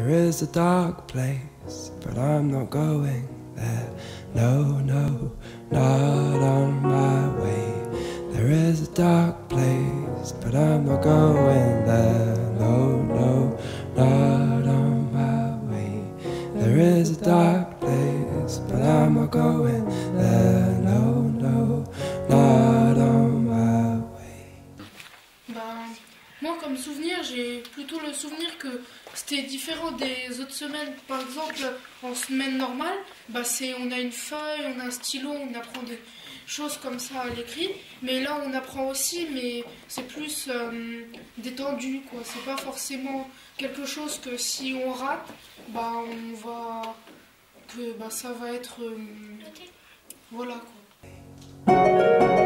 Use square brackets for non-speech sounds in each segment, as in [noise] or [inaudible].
There is a dark place, but I'm not going there. No, no, not on my way. There is a dark place, but I'm not going there. No, no, not on my way. There is a dark place, but I'm not going there. No, no, not comme souvenir, j'ai plutôt le souvenir que c'était différent des autres semaines. Par exemple, en semaine normale, bah, c'est, on a une feuille, on a un stylo, on apprend des choses comme ça à l'écrit. Mais là, on apprend aussi, mais c'est plus euh, détendu, quoi. C'est pas forcément quelque chose que si on rate, bah, on va. que bah, ça va être. euh, voilà, quoi.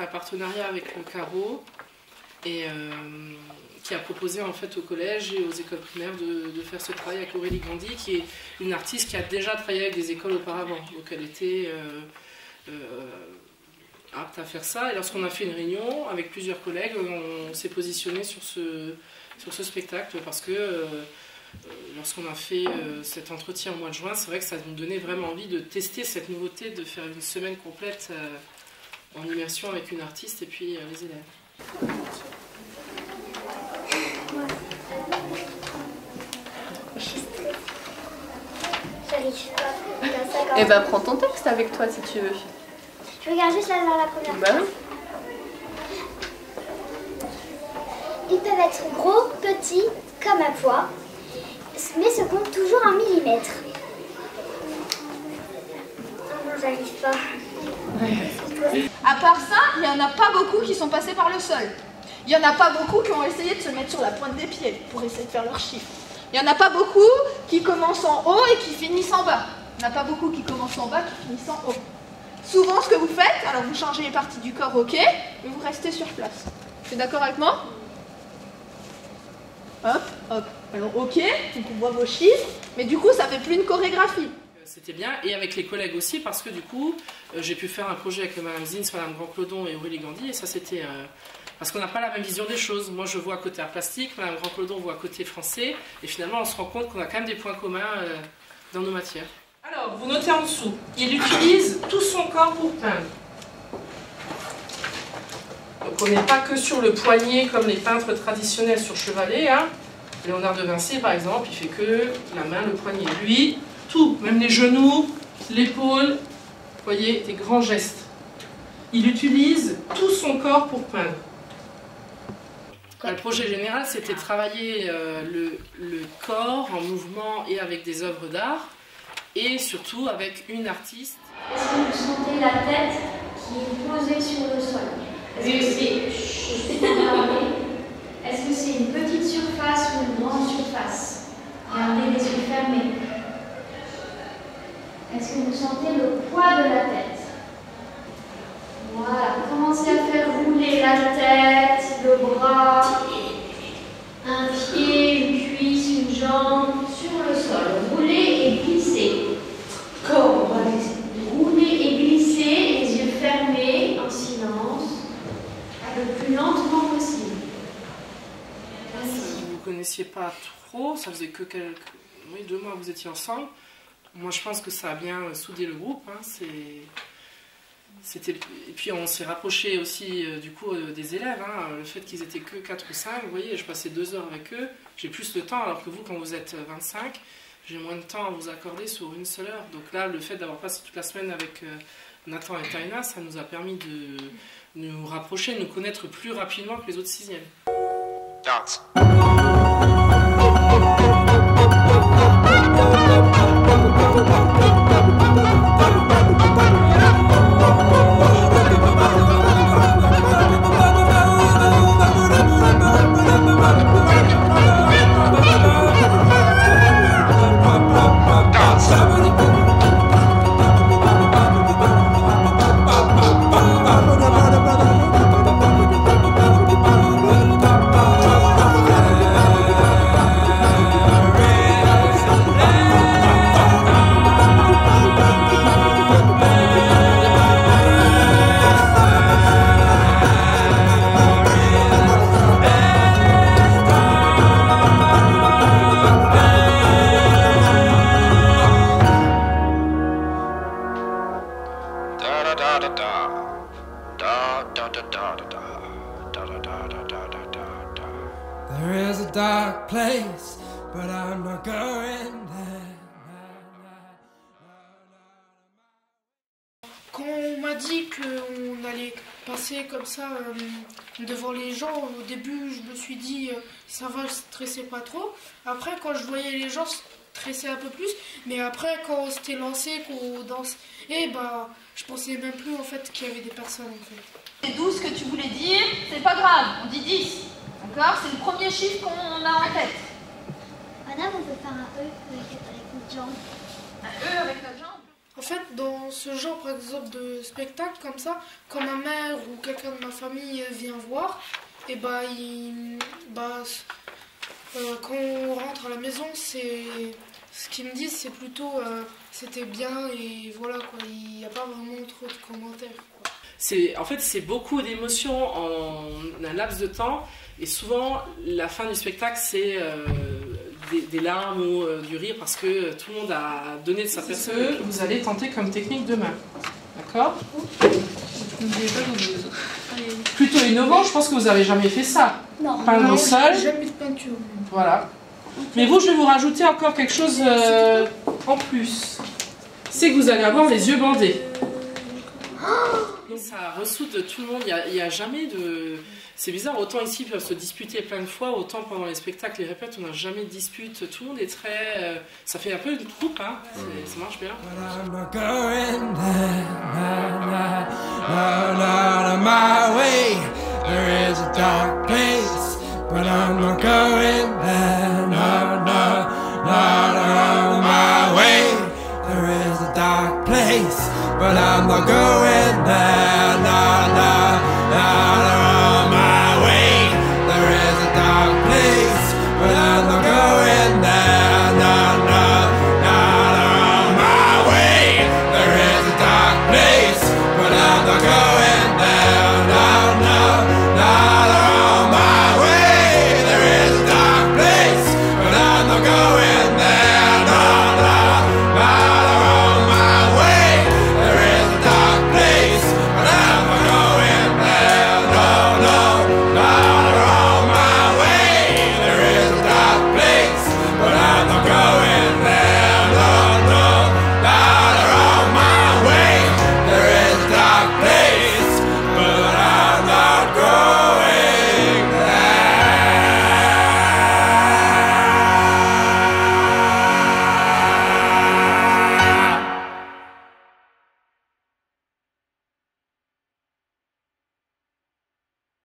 Un partenariat avec le Carreau et euh, qui a proposé en fait au collège et aux écoles primaires de, faire ce travail avec Aurélie Gandhi, qui est une artiste qui a déjà travaillé avec des écoles auparavant, donc elle était euh, euh, apte à faire ça. Et lorsqu'on a fait une réunion avec plusieurs collègues, on s'est positionné sur ce, sur ce spectacle parce que lorsqu'on a fait cet entretien au mois de juin, c'est vrai que ça nous donnait vraiment envie de tester cette nouveauté, de faire une semaine complète en immersion avec une artiste et puis euh, les élèves. Quand- Eh ben, prends ton texte avec toi si tu veux. Je regarde juste là vers la première. Bah. Ils peuvent être gros, petits, comme à poids, mais se comptent toujours en millimètres. Non, j'arrive pas. À part ça, il n'y en a pas beaucoup qui sont passés par le sol. Il n'y en a pas beaucoup qui ont essayé de se mettre sur la pointe des pieds pour essayer de faire leurs chiffres. Il n'y en a pas beaucoup qui commencent en haut et qui finissent en bas. Il n'y en a pas beaucoup qui commencent en bas qui finissent en haut. Souvent, ce que vous faites, alors vous changez les parties du corps, ok, mais vous restez sur place. Tu es d'accord avec moi? Hop, hop. Alors, ok, donc on voit vos chiffres, mais du coup, ça fait plus une chorégraphie. C'était bien, et avec les collègues aussi, parce que du coup, euh, j'ai pu faire un projet avec Madame Zins, Madame Grand-Clodon et Aurélie Gandhi, et ça c'était... euh, parce qu'on n'a pas la même vision des choses. Moi je vois côté art plastique, Madame Grand-Clodon voit côté français, et finalement on se rend compte qu'on a quand même des points communs euh, dans nos matières. Alors, vous notez en dessous, il utilise tout son corps pour peindre. Donc on n'est pas que sur le poignet comme les peintres traditionnels sur chevalet. Hein. Léonard de Vinci par exemple, il fait que la main, le poignet. Lui, tout, même les genoux, l'épaule, vous voyez, des grands gestes. Il utilise tout son corps pour peindre. Le projet général, c'était travailler euh, le, le corps en mouvement et avec des œuvres d'art, et surtout avec une artiste. Est-ce que vous sentez la tête qui est posée sur le sol? Est-ce que c'est [laughs] regardez. Que c'est une petite surface ou une grande surface? Gardez les yeux fermés. Est-ce que vous sentez le poids de la tête Voilà, commencez à faire rouler la tête, le bras, un pied, une cuisse, une jambe sur le sol. Roulez et glissez. Comme rouler et glisser, les yeux fermés, en silence, le plus lentement possible. Si vous ne connaissiez pas trop, ça faisait que quelques oui, deux mois vous étiez ensemble. Moi, je pense que ça a bien soudé le groupe. hein, C'était... Et puis, on s'est rapproché aussi euh, du coup euh, des élèves. hein, le fait qu'ils étaient que 4 ou 5, vous voyez, je passais deux heures avec eux. J'ai plus de temps, alors que vous, quand vous êtes 25, j'ai moins de temps à vous accorder sur une seule heure. Donc là, le fait d'avoir passé toute la semaine avec euh, Nathan et Taina, ça nous a permis de nous rapprocher, de nous connaître plus rapidement que les autres sixièmes. Dance. Quand on m'a dit qu'on allait passer comme ça euh, devant les gens, au début je me suis dit euh, ça va, je stressais pas trop. Après quand je voyais les gens stresser un peu plus, mais après quand on s'était lancé, qu'on danse, et bah je pensais même plus en fait qu'il y avait des personnes en fait. C'est 12 que tu voulais dire, c'est pas grave, on dit 10. D'accord? C'est le premier chiffre qu'on a en tête. Madame, on peut faire un E avec, avec notre jambe. Un E avec notre jambe? En fait, dans ce genre, par exemple, de spectacle comme ça, quand ma mère ou quelqu'un de ma famille vient voir, et bah, il, bah euh, quand on rentre à la maison, c'est ce qu'ils me disent, c'est plutôt euh, c'était bien et voilà quoi. Il n'y a pas vraiment trop de commentaires. quoi. C'est, en fait, c'est beaucoup d'émotions en un laps de temps. Et souvent, la fin du spectacle, c'est euh, des, des larmes ou euh, du rire parce que tout le monde a donné de sa personne. Que vous allez tenter comme technique demain. D'accord? Plutôt innovant, je pense que vous n'avez jamais fait ça. Non. Peindre au peinture. Voilà. Mais vous, je vais vous rajouter encore quelque chose euh, en plus. C'est que vous allez avoir les yeux bandés. Donc ça ressoude tout le monde. Il n'y a, jamais de. C'est bizarre, autant ici ils peuvent se disputer plein de fois, autant pendant les spectacles, les répètes, on n'a jamais de dispute. Tout le monde est très. euh, ça fait un peu une troupe, hein. Ça marche bien. There is a dark place, but I'm not going there. No, no, not on my way. There is a dark place, but I'm not going